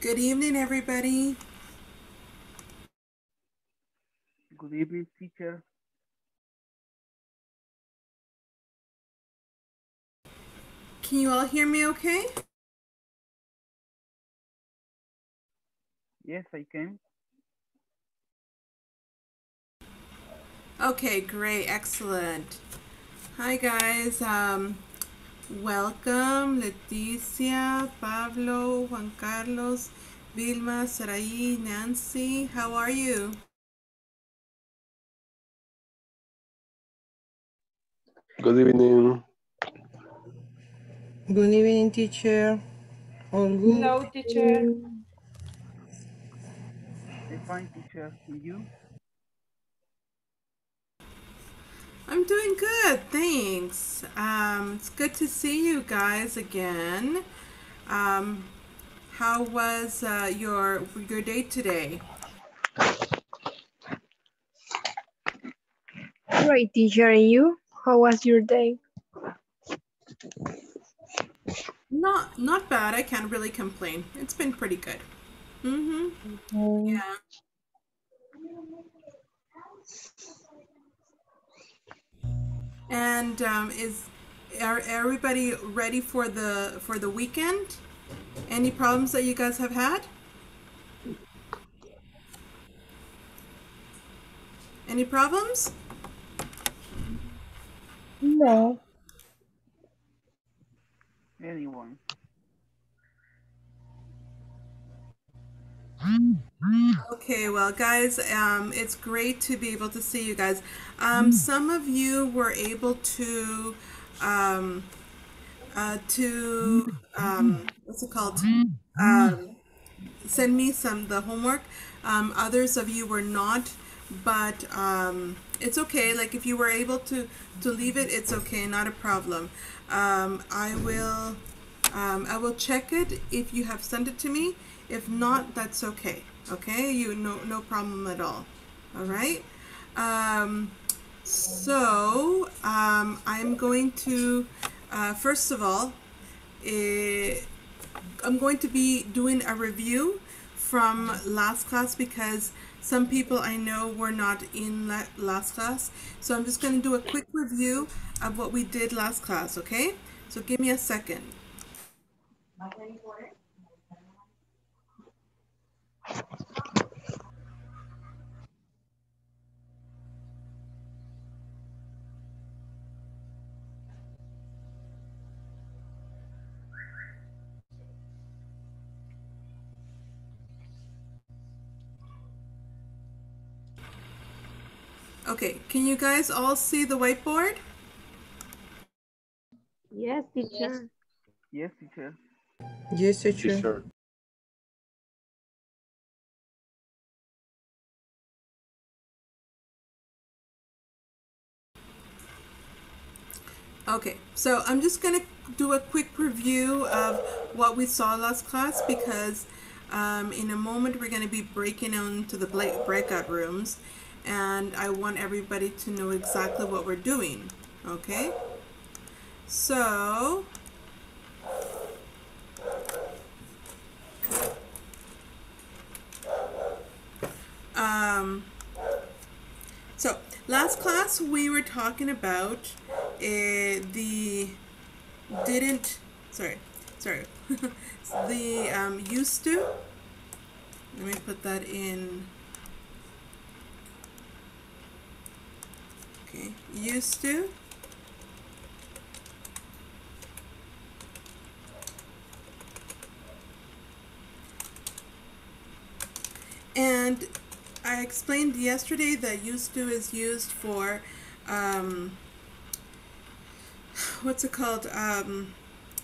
Good evening, everybody. Good evening, teacher. Can you all hear me okay? Yes, I can. Okay, great, excellent. Hi, guys. Um, welcome, Leticia, Pablo, Juan Carlos, Vilma, Sarai, Nancy. How are you? Good evening. Good evening, teacher. All good? Hello, teacher. I'm fine, teacher. And you? I'm doing good, thanks. Um, it's good to see you guys again. Um, how was uh, your your day today? Great, teacher. And you? How was your day? Not not bad. I can't really complain. It's been pretty good. Mm-hmm. Yeah. And um, is are everybody ready for the for the weekend? Any problems that you guys have had? Any problems? No. Anyone? Okay, well, guys, um, it's great to be able to see you guys. Um, some of you were able to, um, uh, to, um, what's it called? Um, send me some the homework. Um, others of you were not, but um, it's okay. Like if you were able to to leave it, it's okay, not a problem. Um, I will, um, I will check it if you have sent it to me. If not, that's okay. Okay, you no no problem at all. All right. Um, so um, I'm going to uh, first of all, eh, I'm going to be doing a review from last class because some people I know were not in last class. So I'm just going to do a quick review of what we did last class. Okay. So give me a second. Okay, can you guys all see the whiteboard? Yes, teacher. Yes, teacher. Yes, teacher. Teacher. Okay, so I'm just gonna do a quick review of what we saw last class because um, in a moment we're gonna be breaking into the breakout rooms and I want everybody to know exactly what we're doing, okay? So, um, so last class we were talking about uh, the didn't sorry sorry. The um, used to let me put that in. Okay used to. And I explained yesterday that used to is used for um, what's it called um,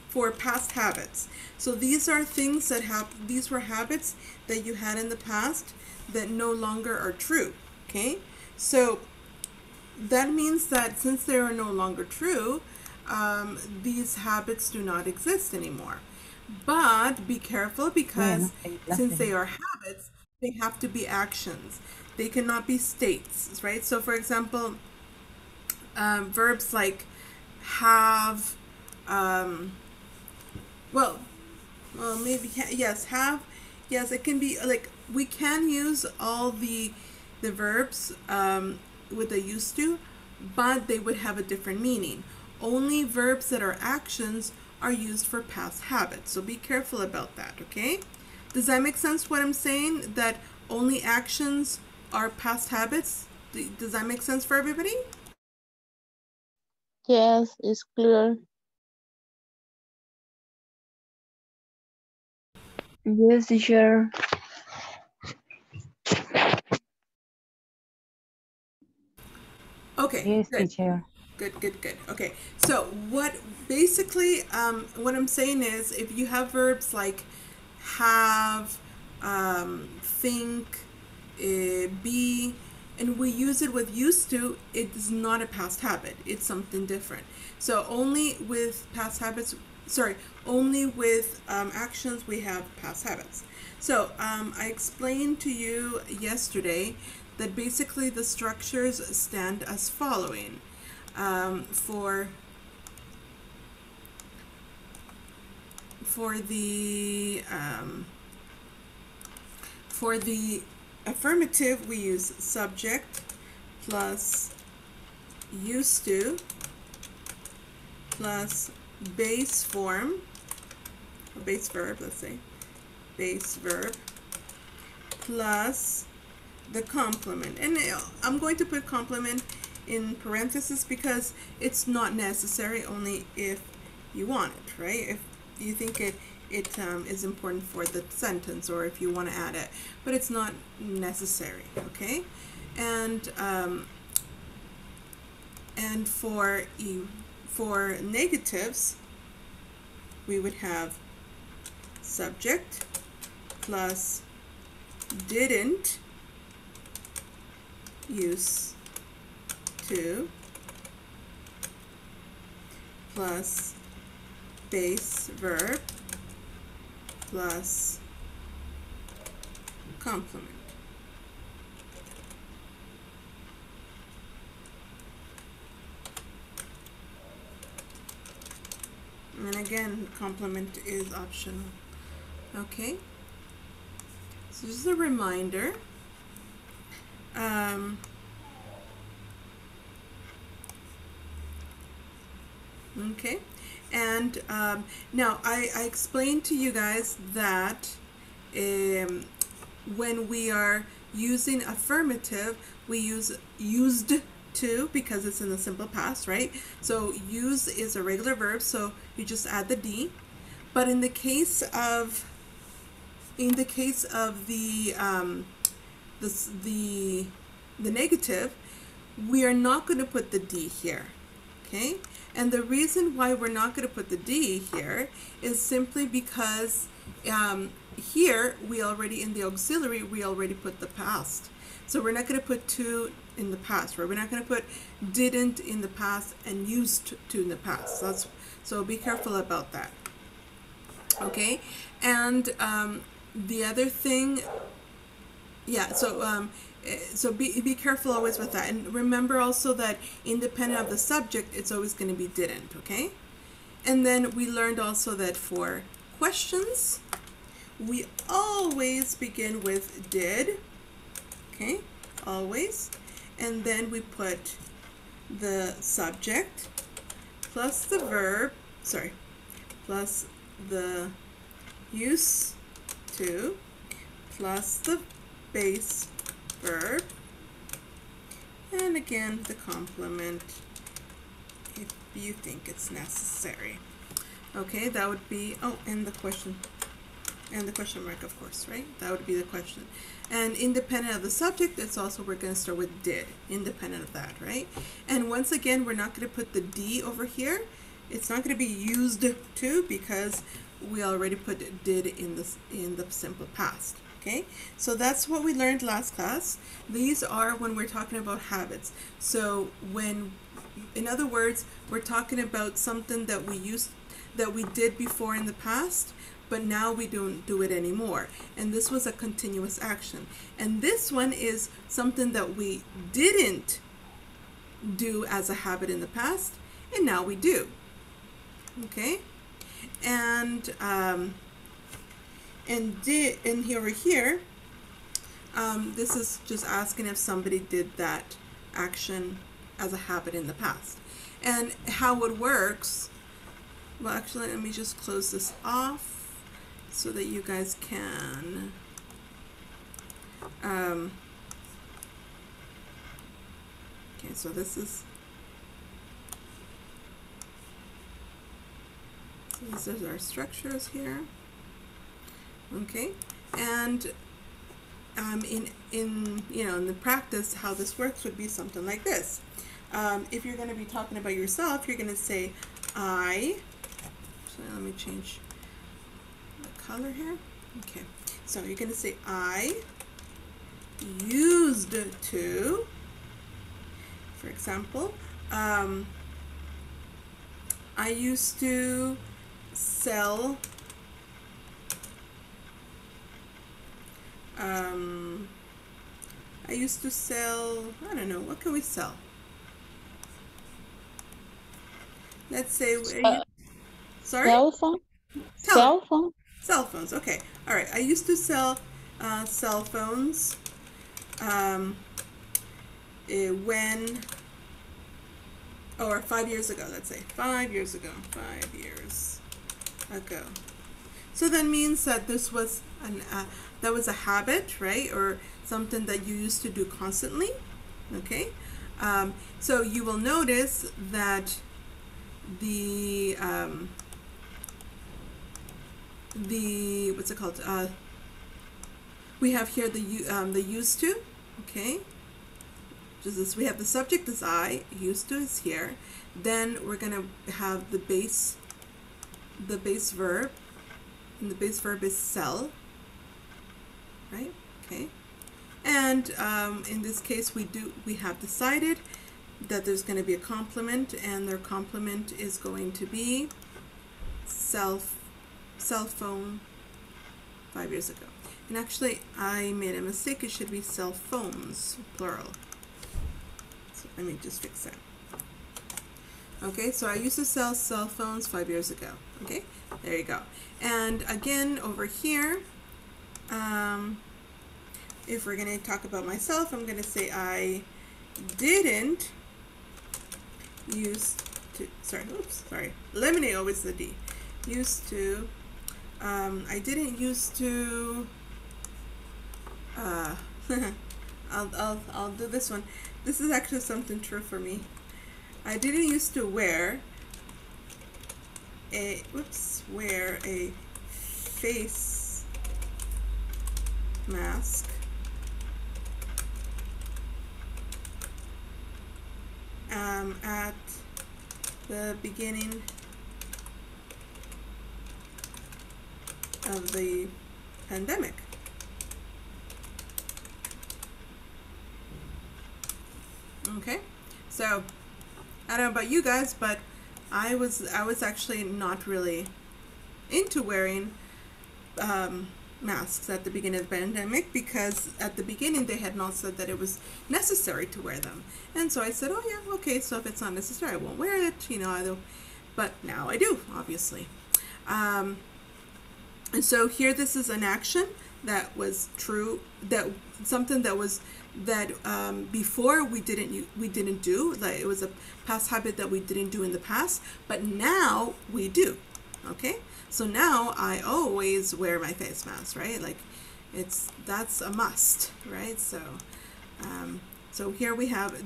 for past habits. So these are things that have these were habits that you had in the past that no longer are true okay? So that means that since they are no longer true um, these habits do not exist anymore. But be careful because since they are habits they have to be actions. They cannot be states right? So for example um, verbs like have um, well well maybe yes have Yes, it can be like we can use all the the verbs um, with the used to, but they would have a different meaning. Only verbs that are actions are used for past habits. So be careful about that, okay? Does that make sense what I'm saying? That only actions are past habits? Does that make sense for everybody? Yes, it's clear. Yes, teacher. Okay. Yes, good. teacher. Good, good, good. Okay, so what basically um, what I'm saying is if you have verbs like have, um, think, uh, be, and we use it with used to, it is not a past habit. It's something different. So only with past habits, sorry, only with um, actions we have past habits. So um, I explained to you yesterday that basically the structures stand as following um, for for the um, for the affirmative we use subject plus used to plus base form. Or base verb let's say. Base verb plus the complement. And uh, I'm going to put complement in parentheses because it's not necessary only if you want it right? If you think it it um, is important for the sentence or if you want to add it but it's not necessary okay? And um, and for for negatives we would have subject plus didn't use to plus base verb plus complement. And again, complement is optional. Okay. So just a reminder. Um, Okay, and um, now I, I explained to you guys that um, when we are using affirmative, we use used to because it's in the simple past, right? So use is a regular verb, so you just add the d. But in the case of in the case of the um, the the negative, we are not going to put the d here, okay? And the reason why we're not going to put the D here is simply because um, here we already, in the auxiliary, we already put the past. So we're not going to put to in the past, right? We're not going to put didn't in the past and used to in the past. So, that's, so be careful about that. Okay? And um, the other thing, yeah, so um, Eh, so be, be careful always with that. And remember also that independent of the subject it's always going to be didn't okay? And then we learned also that for questions we always begin with did okay? Always. And then we put the subject plus the verb sorry plus the use to plus the base verb. And again the complement if you think it's necessary. Okay that would be oh and the question and the question mark of course right? That would be the question. And independent of the subject it's also we're going to start with did independent of that right? And once again we're not going to put the d over here. It's not going to be used to because we already put did in the, in the simple past okay? So that's what we learned last class. These are when we're talking about habits. So when in other words we're talking about something that we used that we did before in the past but now we don't do it anymore. And this was a continuous action. And this one is something that we didn't do as a habit in the past and now we do. Okay? And um, And did and here over here, um, this is just asking if somebody did that action as a habit in the past. And how it works, well, actually, let me just close this off so that you guys can. Um, okay, so this is. These are our structures here. Okay, and um, in in you know in the practice, how this works would be something like this. Um, if you're going to be talking about yourself, you're going to say, "I." So let me change the color here. Okay, so you're going to say, "I used to." For example, um, I used to sell um, I used to sell, I don't know, what can we sell? Let's say, Uh, sorry? Cell phone? Cell phone? Cell phones, okay. All right, I used to sell uh, cell phones um, eh, when, or five years ago, let's say. Five years ago. Five years ago. So that means that this was an uh, that was a habit, right, or something that you used to do constantly. Okay, um, so you will notice that the um, the what's it called? Uh, we have here the um, the used to. Okay, just this. We have the subject is I. Used to is here. Then we're gonna have the base the base verb and the base verb is sell right? Okay. And um, in this case we do we have decided that there's going to be a complement and their complement is going to be self cell phone five years ago. And actually I made a mistake. It should be cell phones plural. So let me just fix that. Okay, so I used to sell cell phones five years ago. Okay, there you go. And again, over here, um, if we're going to talk about myself, I'm going to say I didn't used to, sorry, oops, sorry, eliminate always the D. Used to, um, I didn't used to, uh, I'll, I'll, I'll do this one. This is actually something true for me. I didn't used to wear a whoops wear a face mask um, at the beginning of the pandemic. Okay, so I don't know about you guys, but I was I was actually not really into wearing um, masks at the beginning of the pandemic because at the beginning they had not said that it was necessary to wear them, and so I said, oh yeah, okay, so if it's not necessary, I won't wear it, you know. I but now I do, obviously. Um, and so here, this is an action that was true that something that was that um, before we didn't we didn't do like it was a past habit that we didn't do in the past but now we do okay? So now i always wear my face mask right? Like it's that's a must right? So um, so here we have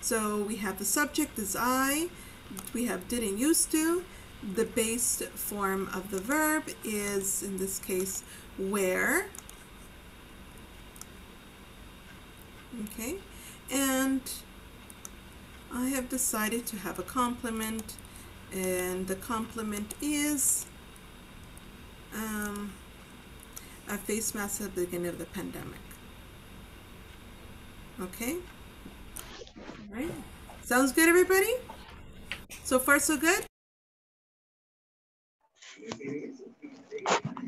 so we have the subject is i we have didn't used to. The base form of the verb is in this case where okay and I have decided to have a complement and the complement is um, a face mask at the beginning of the pandemic okay all right sounds good everybody so far so good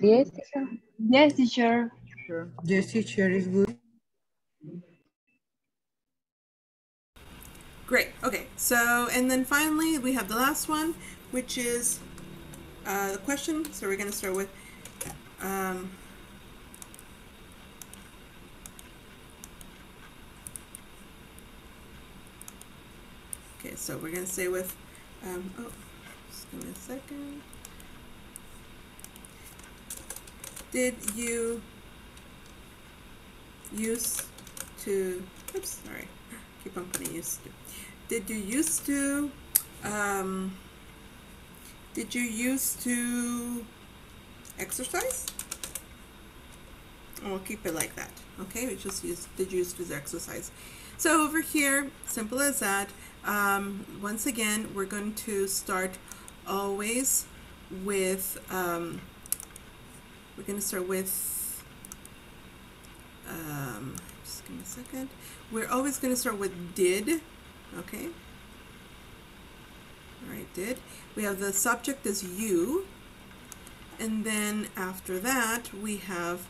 Yes, teacher. Yes, teacher. Sure. Yes, teacher is good. Great. Okay. So, and then finally, we have the last one, which is uh, the question. So we're going to start with Um, okay, so we're gonna say with, um, oh, just give me a second. Did you use to, oops, sorry, on putting used to. Did you used to, um, did you used to exercise? We'll keep it like that. Okay, we just use did you used to exercise. So over here, simple as that. Um, once again, we're going to start always with, um, we're going to start with, um, just give me a second. We're always going to start with did, okay? All right, did. We have the subject as you, and then after that we have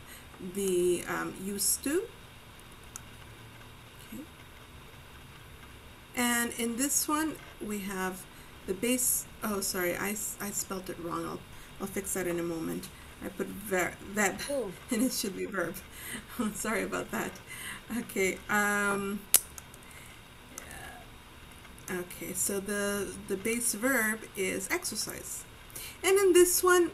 the um, used to. Okay. And in this one we have the base, oh sorry, I, I spelled it wrong. I'll, I'll fix that in a moment. I put ver, verb Oh. and it should be verb. sorry about that. Okay. Um, Okay, so the, the base verb is exercise. And in this one,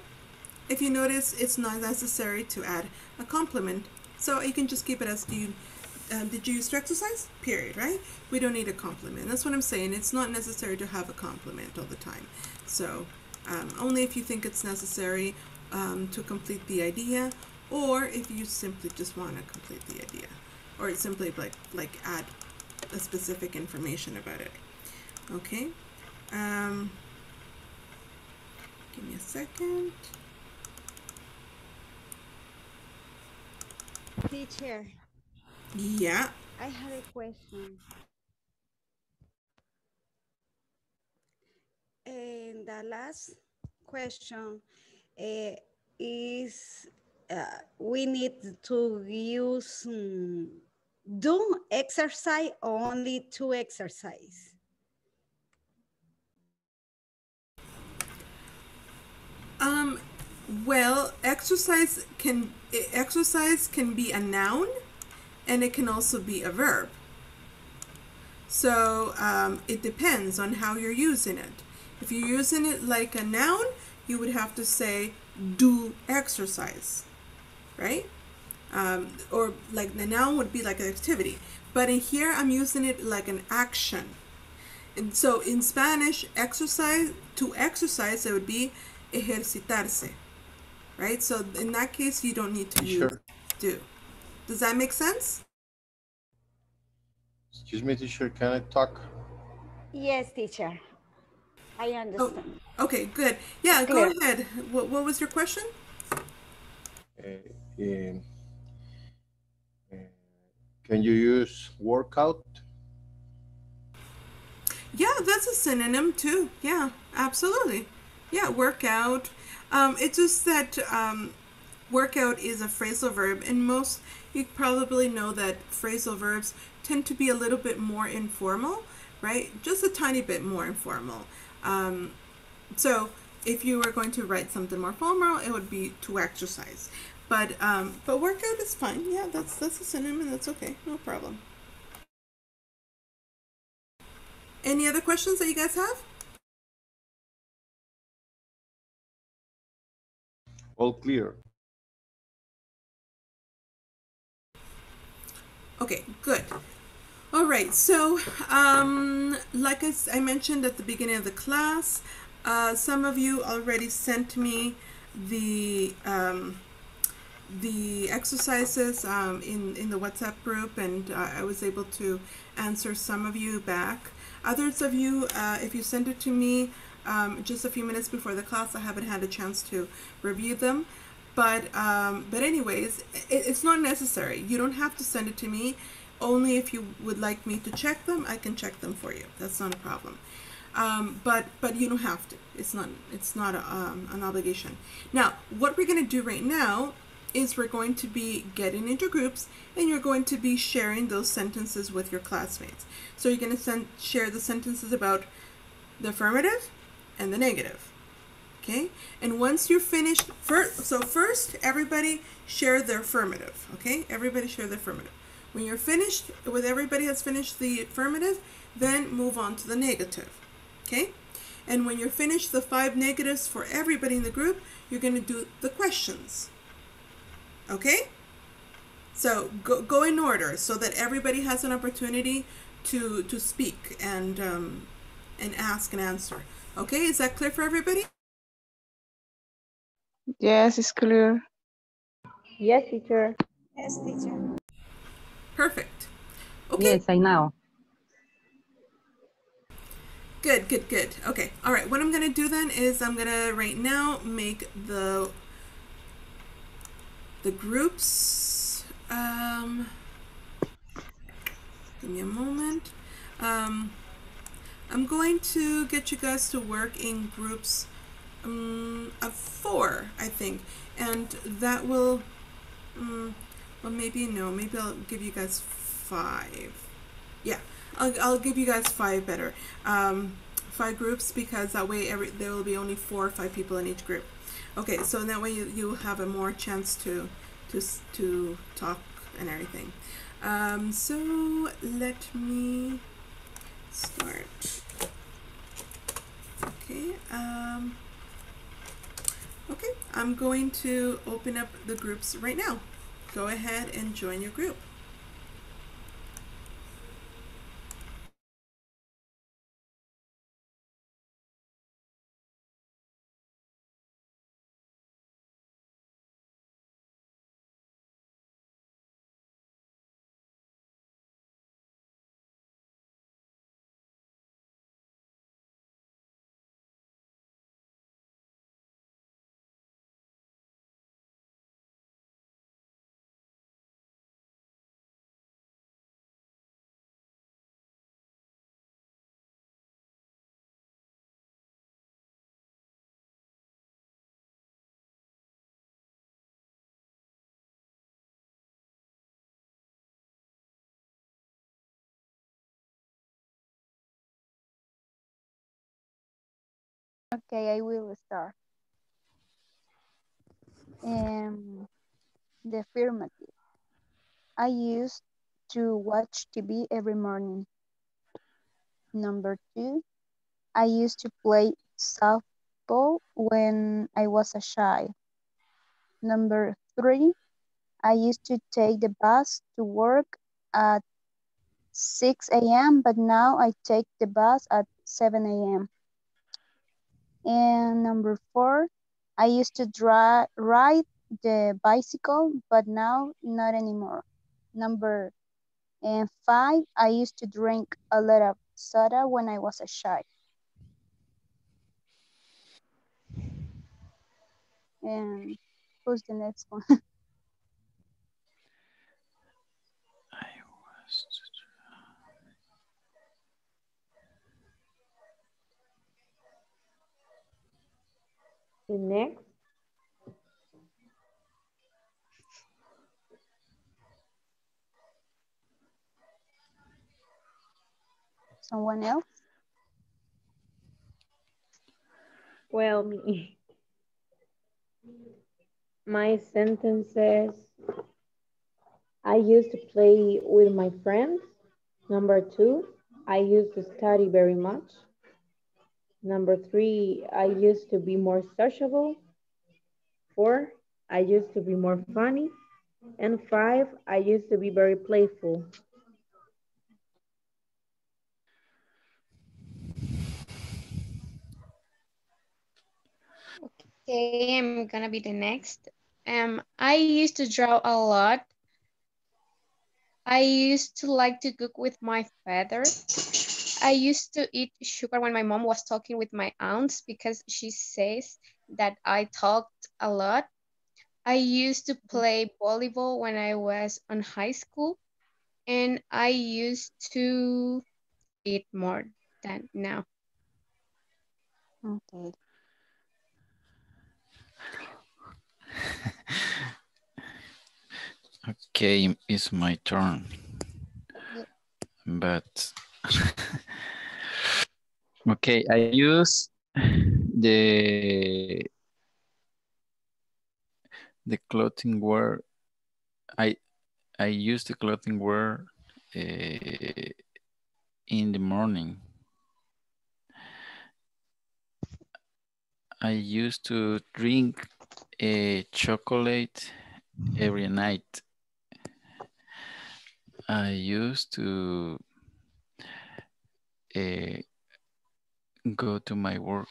if you notice, it's not necessary to add a complement. So you can just keep it as do you, um, did you used to exercise? Period, right? We don't need a complement. That's what I'm saying. It's not necessary to have a complement all the time. So um, only if you think it's necessary um, to complete the idea or if you simply just want to complete the idea or simply like, like add a specific information about it. Okay. Um, give me a second. Teacher, Yeah. I have a question. And the last question uh, is uh, we need to use um, do exercise only to exercise? Um, well, exercise can e- exercise can be a noun, and it can also be a verb. So um, it depends on how you're using it. If you're using it like a noun, you would have to say do exercise, right? Um, or like the noun would be like an activity, but in here I'm using it like an action. And so in Spanish, exercise to exercise it would be ejercitarse, right? So in that case, you don't need to use Sure. do. Does that make sense? Excuse me, teacher, can I talk? Yes, teacher. I understand. Okay, good. Yeah, go Clear. ahead. What, what was your question? Uh, um, uh, can you use workout? Yeah, that's a synonym too. Yeah, absolutely. Yeah, workout. Um, it's just that um, workout is a phrasal verb, and most you probably know that phrasal verbs tend to be a little bit more informal, right? Just a tiny bit more informal. Um, so if you were going to write something more formal, it would be to exercise. But um, but workout is fine. Yeah, that's that's a synonym, and that's okay. No problem. Any other questions that you guys have? All clear. Okay, good. All right, so um, like I mentioned at the beginning of the class, uh, some of you already sent me the um, the exercises um, in in the WhatsApp group, and uh, I was able to answer some of you back. Others of you, uh, if you send it to me um, just a few minutes before the class, I haven't had a chance to review them. But um, but anyways, it, it's not necessary. You don't have to send it to me. Only if you would like me to check them, I can check them for you. That's not a problem. Um, but but you don't have to. It's not it's not a, um, an obligation. Now, what we're going to do right now is we're going to be getting into groups, and you're going to be sharing those sentences with your classmates. So you're going to send share the sentences about the affirmative and the negative. Okay, and once you're finished, first, so first everybody share their affirmative. Okay, everybody share the affirmative. When you're finished, with everybody has finished the affirmative, then move on to the negative. Okay, and when you're finished the five negatives for everybody in the group, you're going to do the questions. Okay, so go, go in order so that everybody has an opportunity to to speak and um, and ask and answer. Okay, is that clear for everybody? Yes, it's clear. Yes, teacher. Yes, teacher. Perfect. Okay. Yes, I know. Good, good, good. Okay. All right. What I'm going to do then is I'm going to right now make the the groups um give me a moment. Um I'm going to get you guys to work in groups um, of four, I think, and that will, um, well, maybe no, maybe I'll give you guys five. Yeah, I'll, I'll give you guys five better. Um, five groups because that way every there will be only four or five people in each group. Okay, so that way you you have a more chance to to to talk and everything. Um, so let me start. Okay. Um, okay, I'm going to open up the groups right now. Go ahead and join your group. Okay, I will start. Um, the affirmative. I used to watch TV every morning. Number two, I used to play softball when I was a child. Number three, I used to take the bus to work at 6 a.m., but now I take the bus at 7 a.m. And number four, I used to dri ride the bicycle, but now not anymore. Number and five, I used to drink a lot of soda when I was a child. And who's the next one? I was The next, Someone else? well, me. My sentences, I used to play with my friends. Number two, I used to study very much. Number three, I used to be more sociable. Four, I used to be more funny. And five, I used to be very playful. Okay, I'm gonna be the next. Um, I used to draw a lot. I used to like to cook with my father. I used to eat sugar when my mom was talking with my aunts because she says that I talked a lot. I used to mm-hmm. play volleyball when I was on high school, and I used to eat more than now. Okay. Okay, it's my turn. But okay, I use the the clothing wear I I use the clothing wear uh, in the morning. I used to drink a chocolate every night. I used to uh, go to my work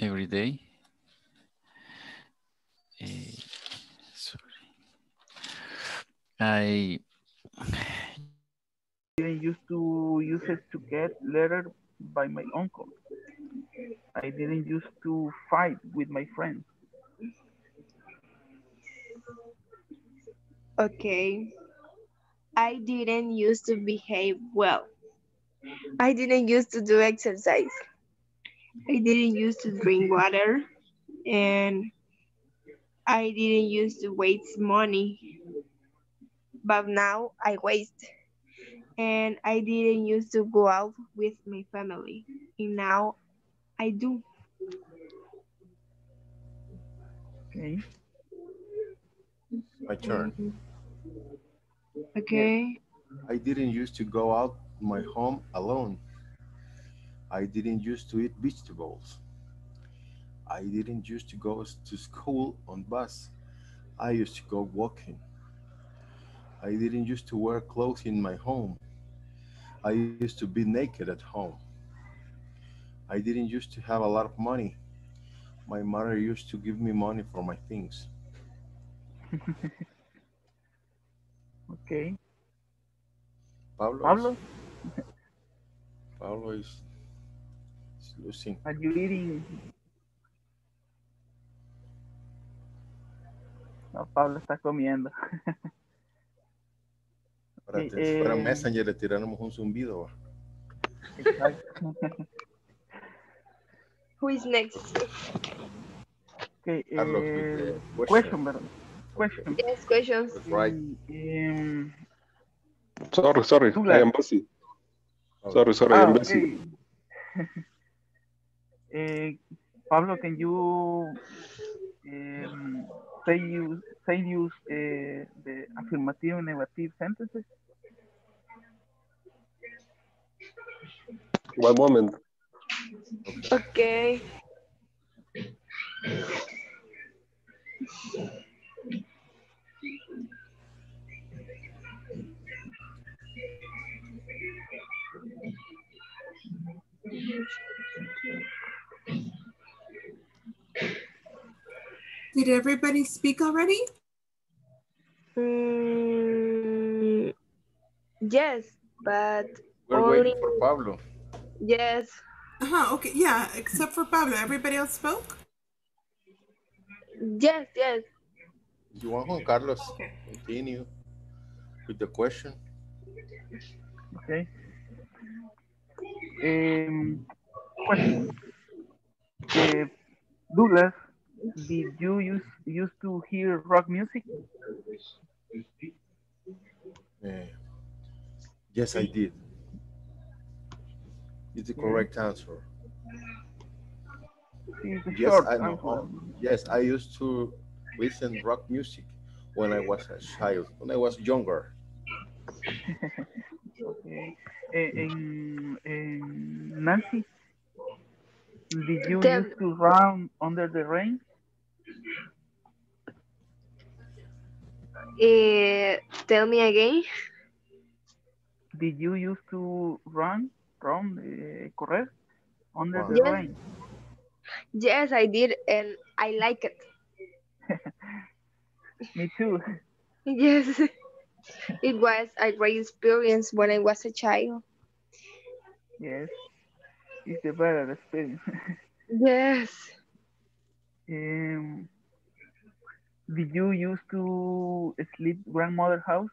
every day. Eh, sorry. I didn't used to use it to get letter by my uncle. I didn't used to fight with my friends. Okay. I didn't used to behave well. I didn't used to do exercise. I didn't used to drink water and I didn't used to waste money. But now I waste. And I didn't used to go out with my family. And now I do. Okay. My turn. Mm-hmm. Okay. I didn't used to go out my home alone. I didn't used to eat vegetables. I didn't used to go to school on bus. I used to go walking. I didn't used to wear clothes in my home. I used to be naked at home. I didn't used to have a lot of money. My mother used to give me money for my things. Okay. Pablo, Pablo, Is, Pablo is, is losing. are you eating? No, Pablo está comiendo. Para, Sí, si fuera eh, Messenger le tiráramos un zumbido. Exacto. Who is next? Okay, Carlos, eh. Question. Yes, questions. That's right. Um, Sorry, sorry, Douglas. I am busy. Sorry, sorry, I ah, am busy. okay. Eh, Pablo, can you um, say use say use uh, the affirmative and negative sentences? One moment. Okay. Did everybody speak already? Mm, yes, but We're only waiting for Pablo. yes. Uh-huh, okay, yeah, except for Pablo. Everybody else spoke? Yes, yes. You want Juan Carlos continue with the question? Okay. Um, question. Uh, Douglas, did you use used to hear rock music? Eh, yes, I did. It's the correct answer. Yes, I know. Yes, I used to listen rock music when I was a child, when I was younger. Okay. Eh, en- en Nancy, did you Tell- used to run under the rain? Eh, tell me again. Did you used to run, run, eh, correr under the Yes. rain? Yes, I did, and I like it. Me too. Yes, it was a great experience when I was a child. Yes, it's a better experience. Yes. um, did you used to sleep grandmother house?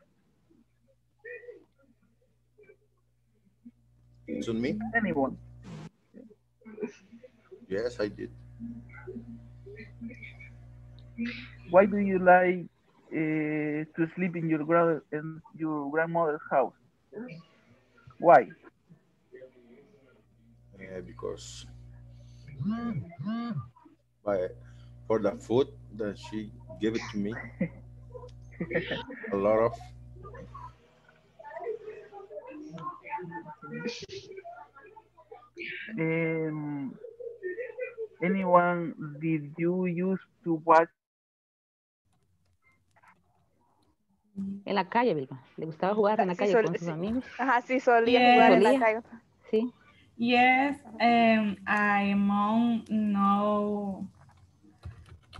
It's on me? Anyone? Yes, I did. Why do you like to sleep in your grand in your grandmother's house? Why? Because by, for the food that she gave it to me, a lot of Um, anyone, did you used to watch En la calle, Vilma. Le gustaba jugar en la Sí, calle con sus sí. amigos. Ajá, sí, solía Yes. jugar en la calle. Sí. Yes, um, I mom no.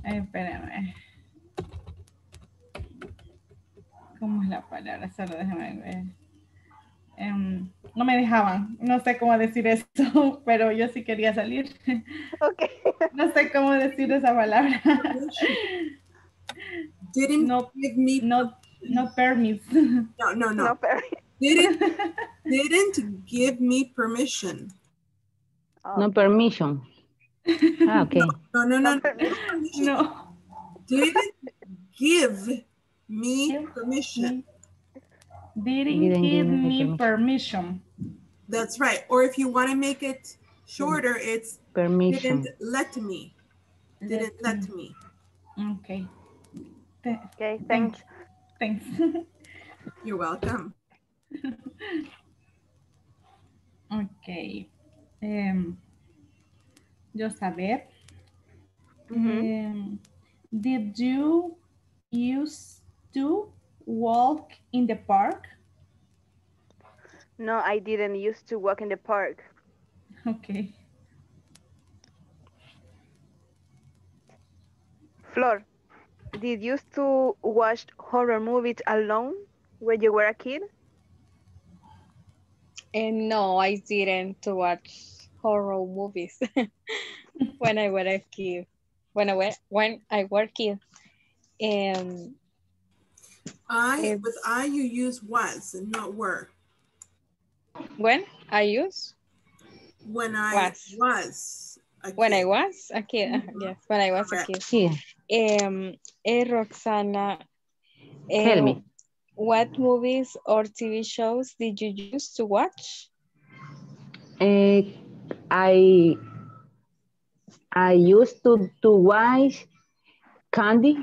eh, espérame. ¿Cómo es la palabra? Solo déjame ver. Em, no me dejaban, no sé cómo decir eso, pero yo sí quería salir. Ok. No sé cómo decir esa palabra. Didn't No, give me no, no permits. no no no. No, pero. Didn't didn't give me permission. No permission. Ah, ok. No no no. No permission. No. Didn't give me permission. Didn't, Didn't give give me me permission. That's right. Or if you want to make it shorter, it's Permission. didn't let me. Didn't let me. Okay. Th- Okay, thanks. Thanks. You're welcome. ok. Em, yo saber. Mhm. Em, did you used to walk in the park? No, I didn't used to walk in the park. Okay. Flor, did you used to watch horror movies alone when you were a kid? And no, I didn't to watch horror movies when I was a kid. When I was when I was kid. Um, I It's- with I you use was and not were. when I use When I Was. was. a when I was a kid. Yes, when I was a kid. Sí. Um, eh, Roxana, Tell eh, me. what movies or TV shows did you used to watch? Eh, I I used to to watch Candy,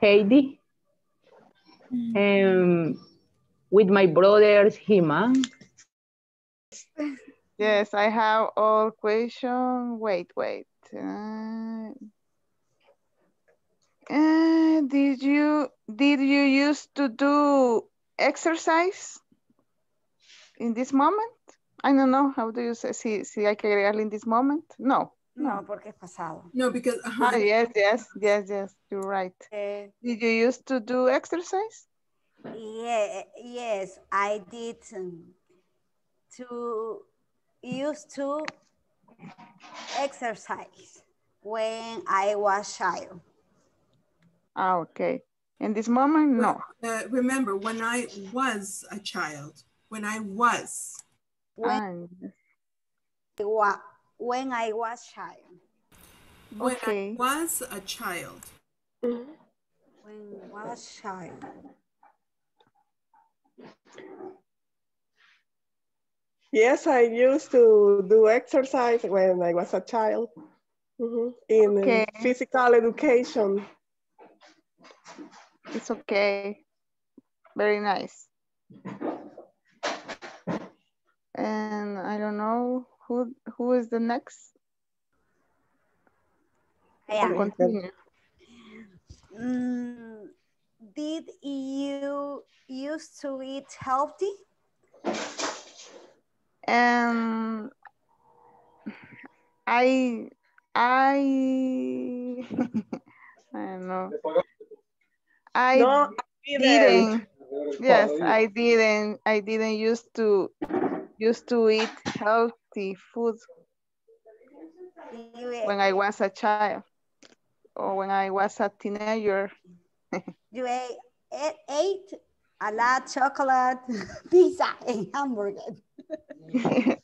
Heidi, um, with my brothers, He-Man. Yes, I have all question. Wait, wait. Uh, uh, did you did you used to do exercise in this moment? I don't know. How do you say? Si, si hay que agregarle in this moment? No. No, porque es pasado. No, because uh-huh, Ah, yes, yes, yes, yes. You're right. Eh, Did you used to do exercise? yeah, yes, I did um, to used to exercise when I was child. Ah, okay. In this moment, no. uh, remember when I was a child. When I was. When, Ah, I when I was child. When Okay. I was a child. When I was child. Yes, I used to do exercise when I was a child Mhm. in uh, Okay. physical education. It's okay. Very nice. And I don't know who who is the next. Yeah. Continue. Mm, did you used to eat healthy? And I I I don't know. I No, I didn't. didn't. Yes, I didn't. I didn't used to used to eat healthy food when I was a child or when I was a teenager. you ate, ate, ate a lot chocolate, pizza, and hamburger.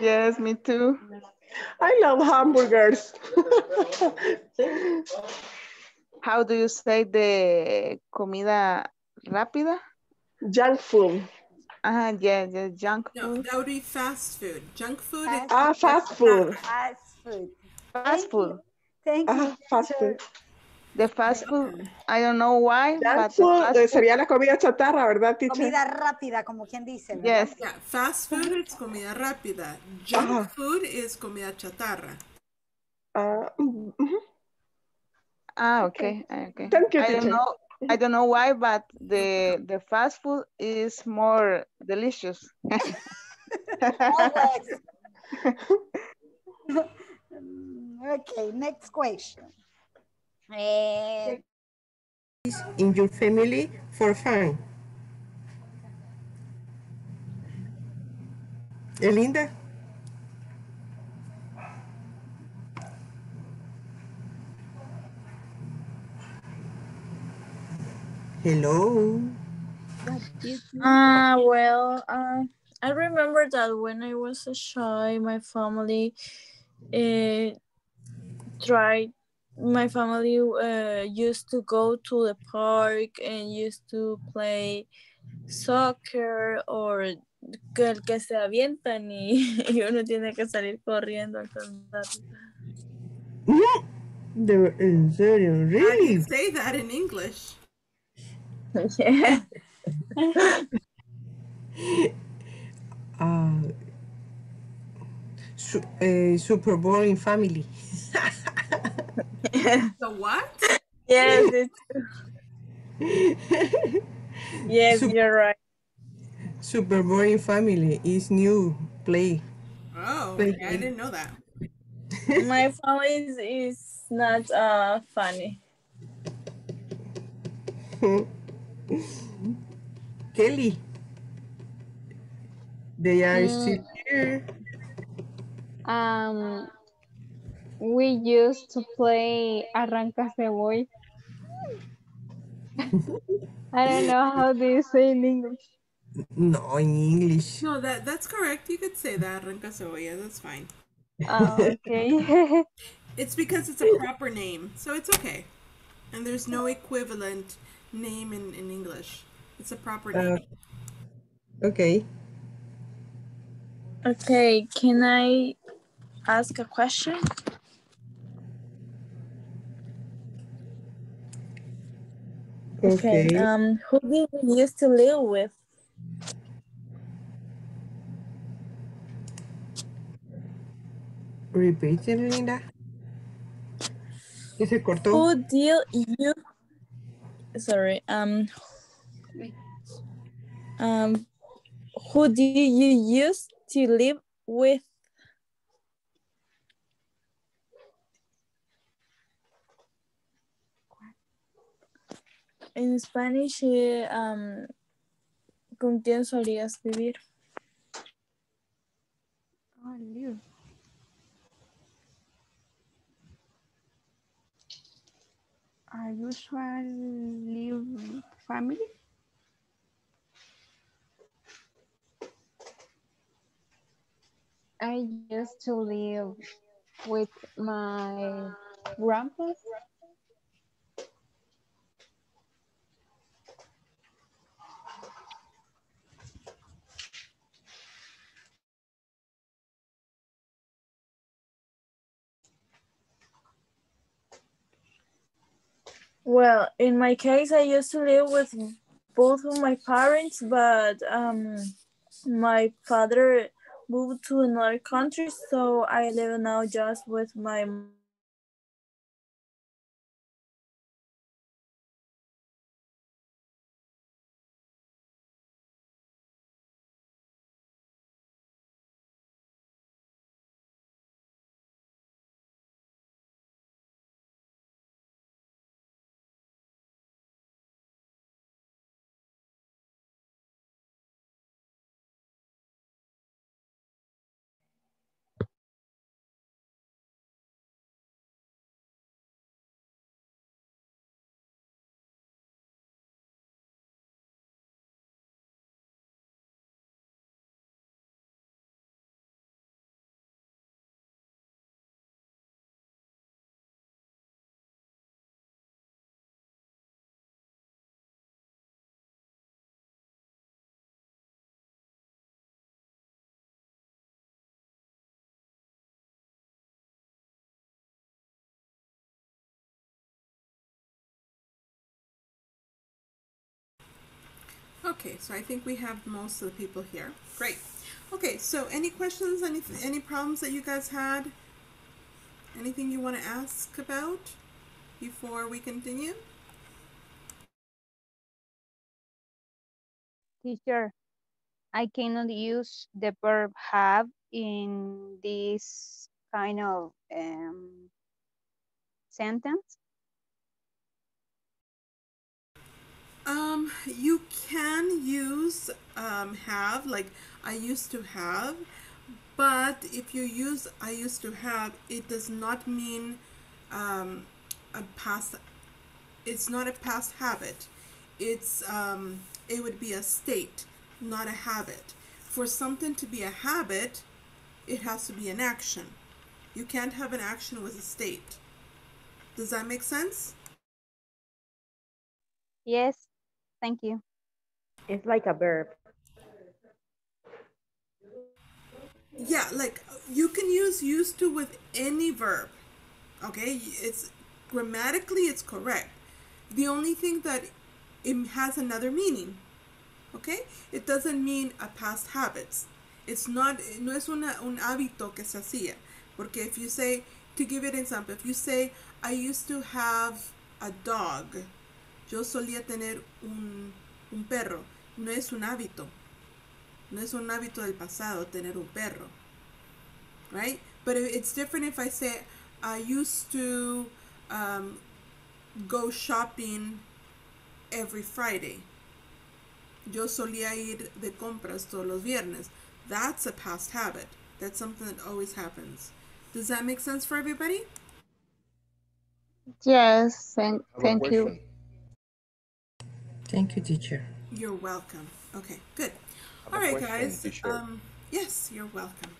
yes, me too. I love hamburgers. How do you say the comida rápida? Junk food. Uh, yeah, the junk No, food. that would be fast food. Junk food is Fast Ah, fast food. Fast food. Fast Thank food. you. Thank Ah, you, fast teacher. food. The fast food, I don't know why, Junk but food fast food, sería la comida chatarra, ¿verdad, teacher? Comida rápida, como quien dice, ¿verdad? yes. yeah, fast food is comida rápida. Junk Ajá. food is comida chatarra. Ah, mm, ujú. Ah, okay, okay. Thank you, I don't know, I don't know why, but the the fast food is more delicious. Okay, next question. Eh, In your family for fun. Elinda? Hello. Uh, well, uh, I remember that when I was a child, my family uh, tried, my family uh, used to go to the park and used to play soccer or que el que se avientan y, y uno tiene que salir corriendo al saltar. De- ¿En serio? How do Really? you say that in English? Yeah. Ah, su- eh, super boring family. The what? Yes, it's, yes, Sup- you're right. Super boring family is new play. Oh, Play okay, I didn't know that. My family is, is not uh funny. Kelly. They are still Mm. here. Um, we used to play Arranca Cebolla. I don't know how do you say in English. No, in English. No, that that's correct. You could say that, Arranca Cebolla. That's fine. Oh, okay. It's because it's a proper name, so it's okay. And there's no equivalent name in, in English. It's a proper Uh, name. okay. Okay, can I ask a question? Okay. Okay. Um, who did you used to live with? Repeat it, Linda. Que se cortó. Who did you? Sorry. Um. Um. Who did you used to live with? In Spanish, eh, um, ¿con quién solías vivir? oh, live. I usually live family. I used to live with my grandpa. Well, in my case, I used to live with both of my parents, but um, my father moved to another country, so I live now just with my Okay, so I think we have most of the people here. Great. Okay, so any questions, any, any problems that you guys had? Anything you want to ask about before we continue? Teacher, I cannot use the verb have in this kind of um, sentence. Um, you can use um, have, like I used to have, but if you use I used to have, it does not mean um, a past, it's not a past habit. It's, um, it would be a state, not a habit. For something to be a habit, it has to be an action. You can't have an action with a state. Does that make sense? Yes, thank you. It's like a verb. Yeah, like you can use used to with any verb. Okay, it's grammatically it's correct. The only thing that it has another meaning. Okay, it doesn't mean a past habits. It's not no es una, un hábito que se hacía. Porque if you say to give it an example, if you say I used to have a dog, yo solía tener un, un perro, no es un hábito. No es un hábito del pasado tener un perro. Right? But it's different if I say, I used to um, go shopping every Friday. Yo solía ir de compras todos los viernes. That's a past habit. That's something that always happens. Does that make sense for everybody? Yes, thank, thank you. Question. Thank you, teacher. You're welcome. Okay, good. I have All question, guys. teacher. Um, yes, you're welcome.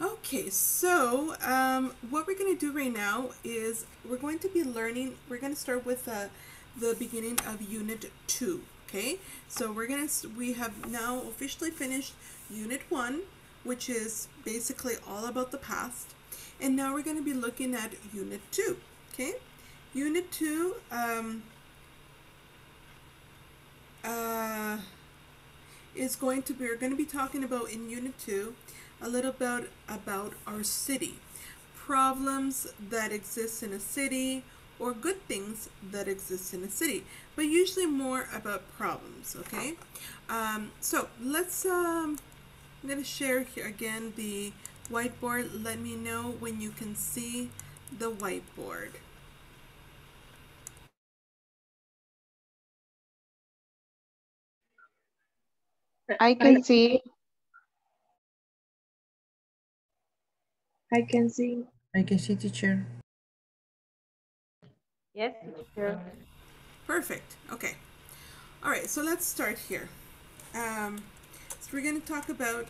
Okay, so um, what we're going to do right now is we're going to be learning, we're going to start with uh, the beginning of Unit 2. Okay, so we're going to, we have now officially finished Unit 1, which is basically all about the past. And now we're going to be looking at Unit 2. Okay, Unit 2, um, uh, is going to be we're going to be talking about in unit 2 a little bit about our city. Problems that exist in a city or good things that exist in a city but usually more about problems okay? Um, so let's um, i'm going to share here again the whiteboard. Let me know when you can see the whiteboard I can see. I can see. I can see, teacher. Yes, teacher. Perfect. Okay. All right, so let's start here. Um, so we're going to talk about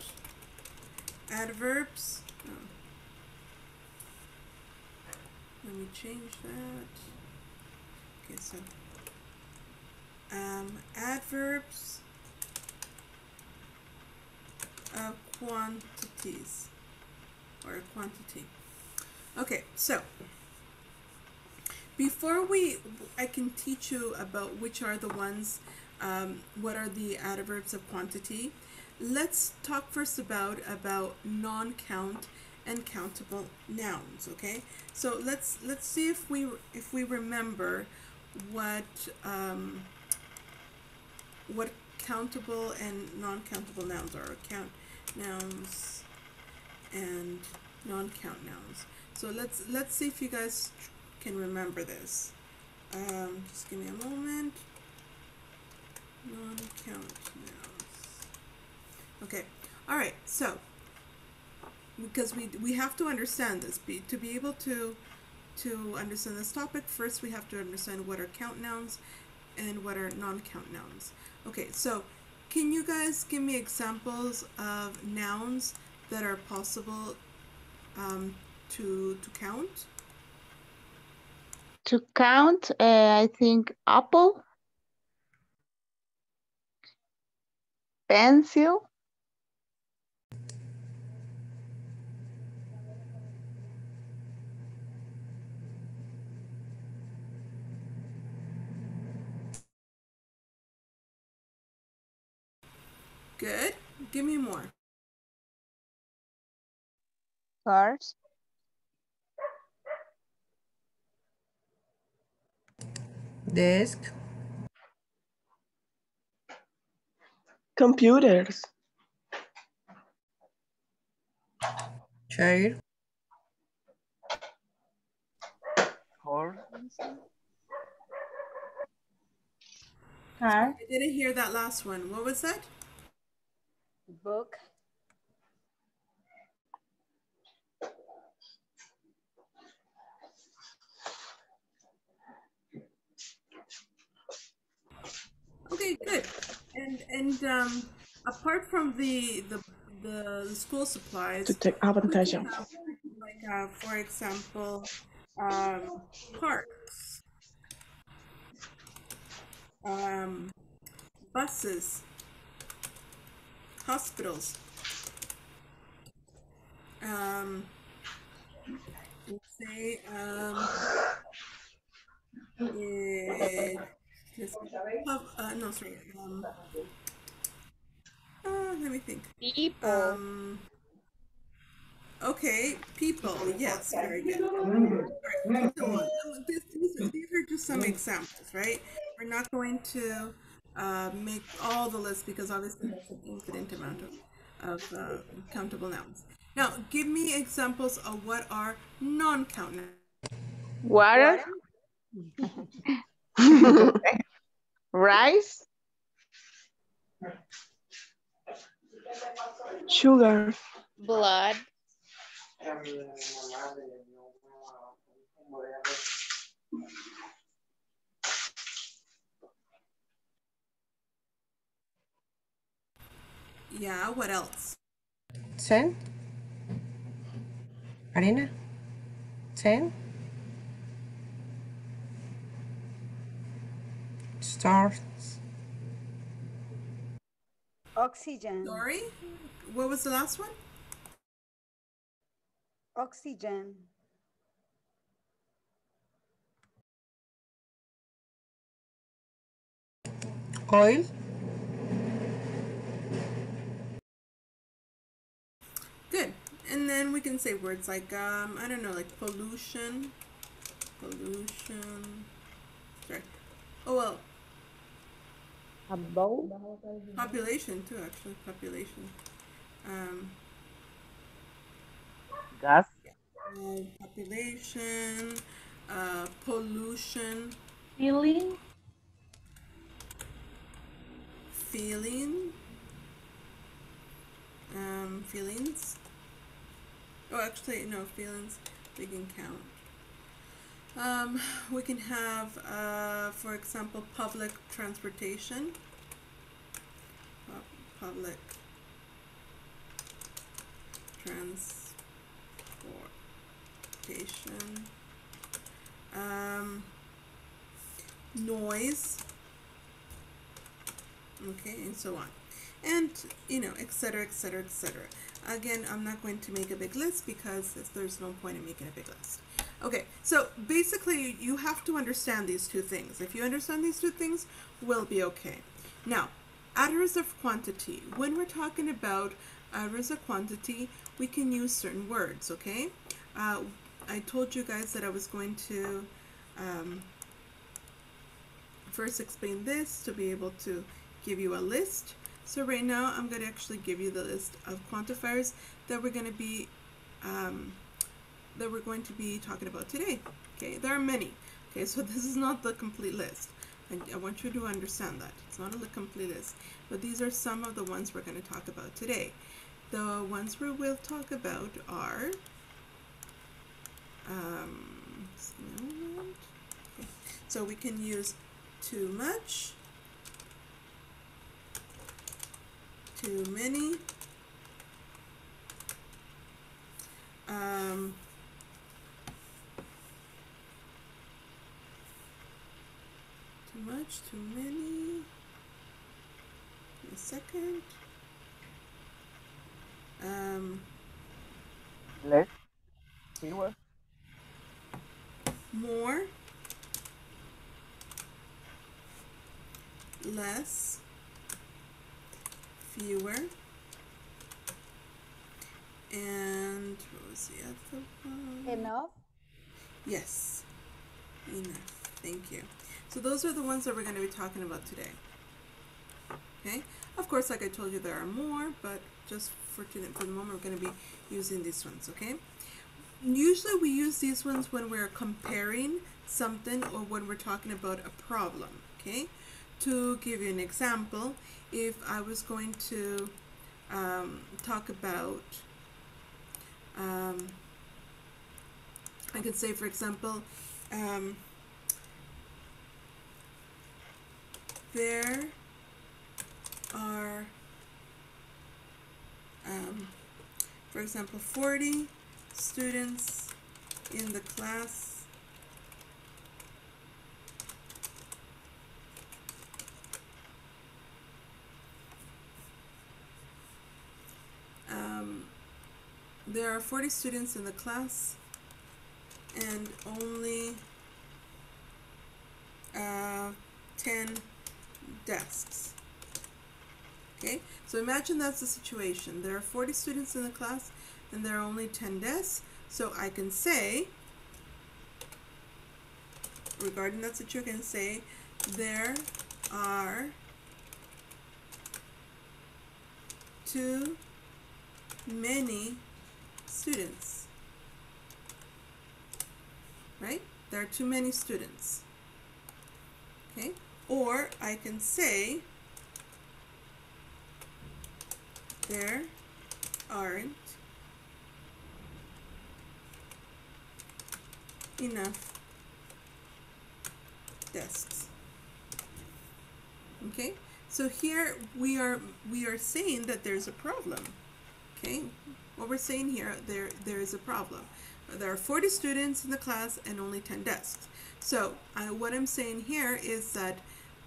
adverbs. Oh. Let me change that. Okay, so um, adverbs of quantities or a quantity. Okay, so before we, I can teach you about which are the ones, um, what are the adverbs of quantity. Let's talk first about about non-count and countable nouns. Okay, so let's let's see if we if we remember what um, what countable and non-countable nouns are. Count nouns and non-count nouns. So let's let's see if you guys can remember this. Um, just give me a moment. Non-count nouns. Okay. All right. So because we we have to understand this be, to be able to to understand this topic first we have to understand what are count nouns and what are non-count nouns okay so can you guys give me examples of nouns that are possible um, to to count? To count, uh, I think apple, pencil, Good. Give me more. Cars. Desk. Computers. Chair. Horse. Car. I didn't hear that last one. What was that? Book. Okay, good. And and um, apart from the the the, the school supplies, To take advantage of. like uh, for example, um, parks, um, buses, hospitals. Um, let's say um, let's- pub- uh, no, sorry. Um, uh, let me think. People. Um, okay, people. Yes, very good. Alright, so, um, this- these, these are just some examples, right? We're not going to uh, make all the lists because obviously there's an infinite amount of, of uh, countable nouns. Now, give me examples of what are non-count nouns. Water. Rice. Sugar. Blood. Yeah, what else? Ten. Arena. Ten. Stars. Oxygen. Sorry? What was the last one? Oxygen. Oil. Good. And then we can say words like, um, I don't know, like pollution. Pollution. Sorry. Oh, well, A bowl. population too, actually. Population. Um, Gas. uh, population, uh, pollution, Feeling. feeling, um, feelings. Oh, actually, no, feelings, they can count. Um, we can have, uh, for example, public transportation. Public transportation. Um, noise. Okay, and so on. And, you know, etc., etc., etc. Again, I'm not going to make a big list because there's no point in making a big list. Okay, so basically you have to understand these two things. If you understand these two things, we'll be okay. Now, adverbs of quantity. When we're talking about adverbs of quantity, we can use certain words, okay? Uh, I told you guys that I was going to um, first explain this to be able to give you a list. So right now I'm going to actually give you the list of quantifiers that we're going to be um, that we're going to be talking about today. Okay, there are many. Okay, so this is not the complete list. I, I want you to understand that it's not a complete list, but these are some of the ones we're going to talk about today. The ones we will talk about are um. So we can use too much, too many, um, too much, too many. A second. Um, Less. Fewer. more, less, fewer. And what was the other one? Enough. Yes, enough. Thank you. So those are the ones that we're going to be talking about today. Okay. Of course, like I told you, there are more, but just for for the moment, we're going to be using these ones. Okay. Usually, we use these ones when we're comparing something or when we're talking about a problem. Okay. To give you an example, if I was going to um, talk about um, I could say, for example, um, there are, um, for example, 40 students in the class. Um, there are 40 students in the class and only uh, 10 desks. Okay, so imagine that's the situation. There are 40 students in the class and there are only 10 desks. So I can say, regarding that situation, I can say there are too many students right? There are too many students. Okay? Or I can say there aren't enough desks. Okay? So here we are we are saying that there's a problem. Okay? What we're saying here there there is a problem there are 40 students in the class and only 10 desks. So uh, what I'm saying here is that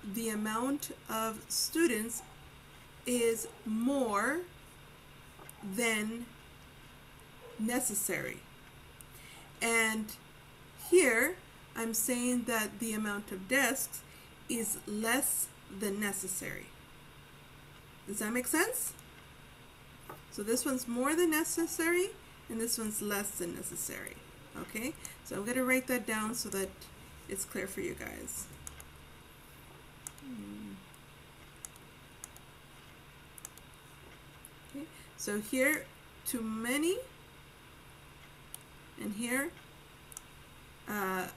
the amount of students is more than necessary. And here I'm saying that the amount of desks is less than necessary. Does that make sense? So this one's more than necessary and this one's less than necessary. Okay, so I'm going to write that down so that it's clear for you guys. Hmm. Okay, so here, too many, and here, uh,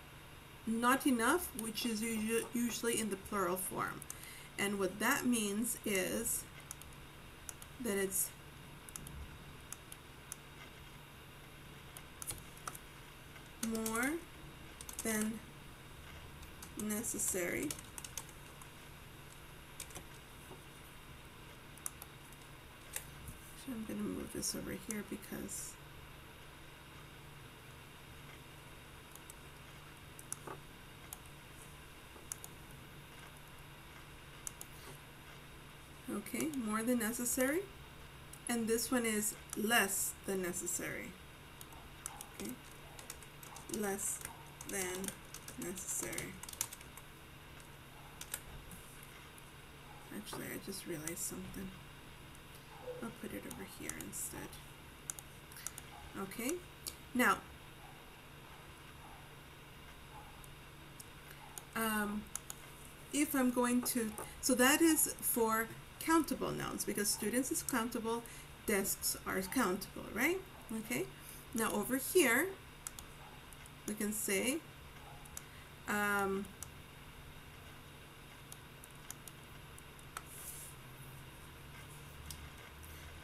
not enough, which is usually in the plural form. And what that means is that it's more than necessary. So I'm going to move this over here because okay more than necessary. And this one is less than necessary. Okay less than necessary. Actually, I just realized something. I'll put it over here instead. Okay, now, um, if I'm going to, so that is for countable nouns because students is countable, desks are countable, right? Okay, now over here, we can say um,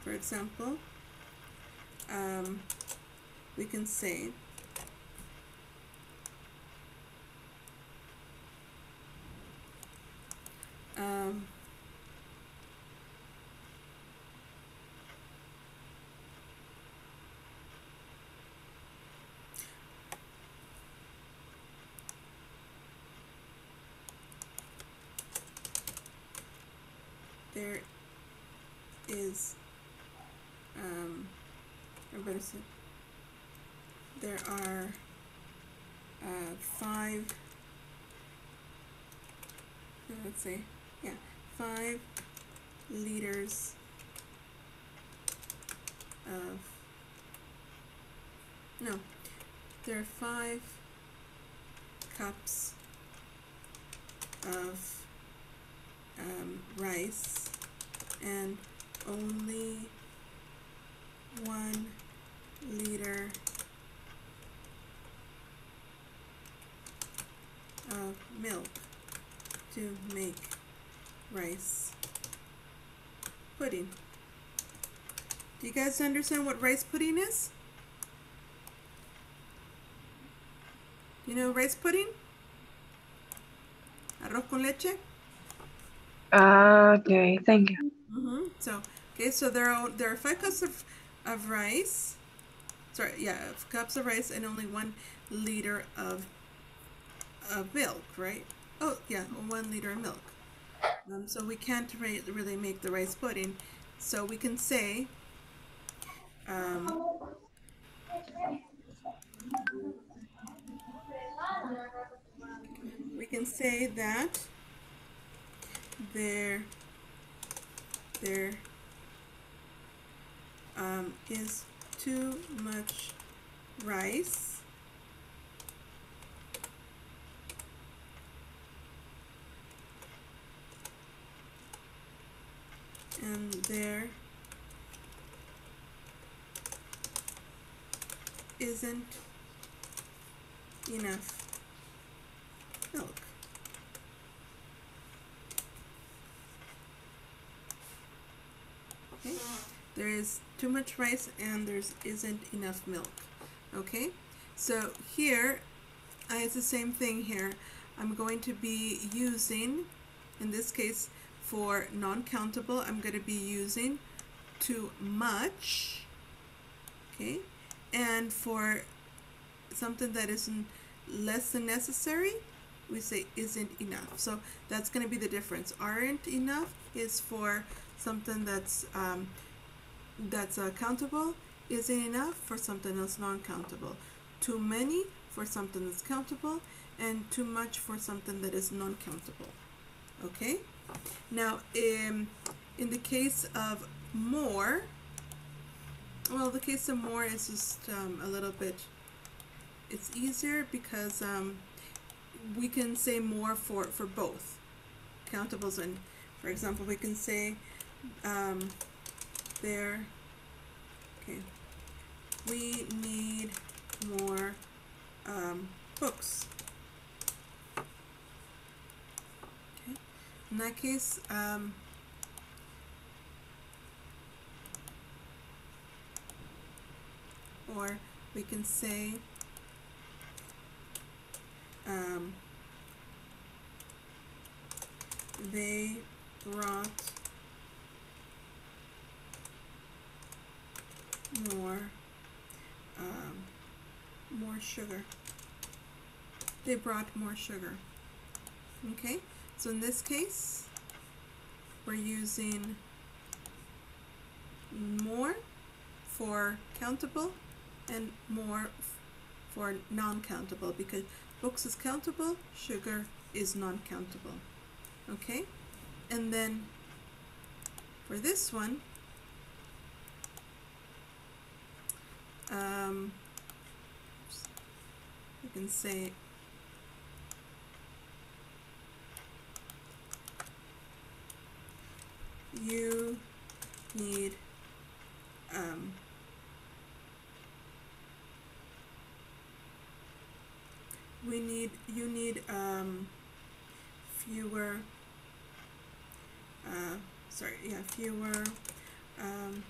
for example um, we can say um, there is um, everybody said there are uh, five let's say yeah five liters of no there are five cups of um, rice and only one liter of milk to make rice pudding. Do you guys understand what rice pudding is? You know rice pudding? Arroz con leche? Okay, thank you. Mm-hmm. So, okay, so there are there are five cups of, of rice. Sorry, yeah, cups of rice and only one liter of of milk, right? Oh, yeah, one liter of milk. Um, so we can't re really make the rice pudding. So we can say, um, we can say that there there um, is too much rice and there isn't enough milk. Okay, there is too much rice and there isn't enough milk. Okay, so here, uh, it's the same thing here. I'm going to be using, in this case, for non-countable, I'm going to be using too much. Okay, and for something that isn't less than necessary, we say isn't enough. So that's going to be the difference. Aren't enough is for something that's um, that's uh, countable. Isn't enough for something that's non-countable. Too many for something that's countable, and too much for something that is non-countable. Okay. Now, in in the case of more, well, the case of more is just um, a little bit. It's easier because um, we can say more for for both countables and, for example, we can say um, there. Okay, we need more um, books. Okay, in that case, um, or we can say um, they brought more um, more sugar. They brought more sugar. Okay so in this case we're using more for countable and more for non-countable because books is countable sugar is non-countable. Okay and then for this one um, you can say you need um, we need you need um, fewer uh, sorry yeah fewer um,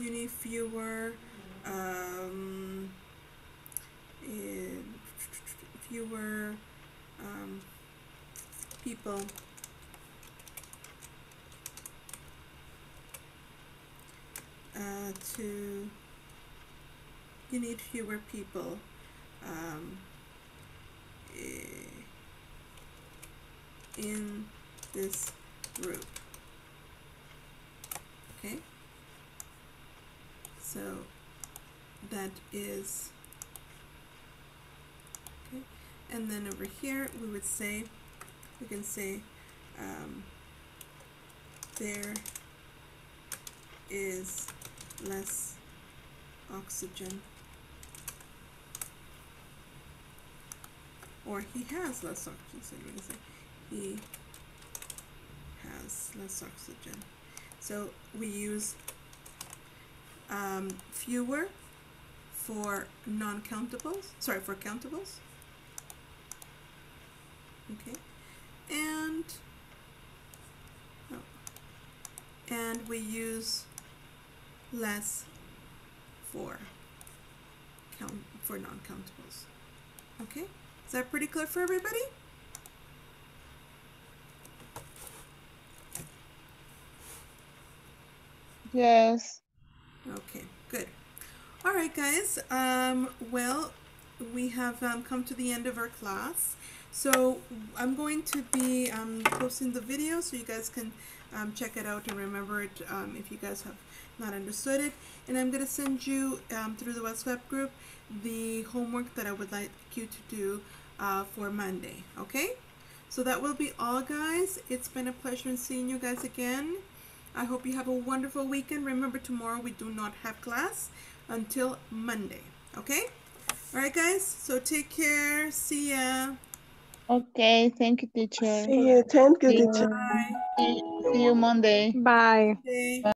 you need fewer um, eh, fewer um, people. Uh, to you need fewer people. Um, eh, in this group. Okay? So that is okay and then over here we would say we can say um, there is less oxygen. Or he has less oxygen. So to say he has less oxygen. So we use um, fewer for non-countables, sorry, for countables. Okay, and oh, and we use less for count for non-countables. Okay, is that pretty clear for everybody? Yes. Okay, good. All right, guys. Um, well, we have um, come to the end of our class. So I'm going to be um, posting the video so you guys can um, check it out and remember it um, if you guys have not understood it. And I'm going to send you um, through the WhatsApp group the homework that I would like you to do uh, for Monday. Okay? So that will be all, guys. It's been a pleasure seeing you guys again. I hope you have a wonderful weekend. Remember, tomorrow we do not have class until Monday. Okay? All right, guys. So take care. See ya. Okay, thank you, teacher. See you. Thank you, See you- teacher. Bye. See, see you Monday. Bye. Bye.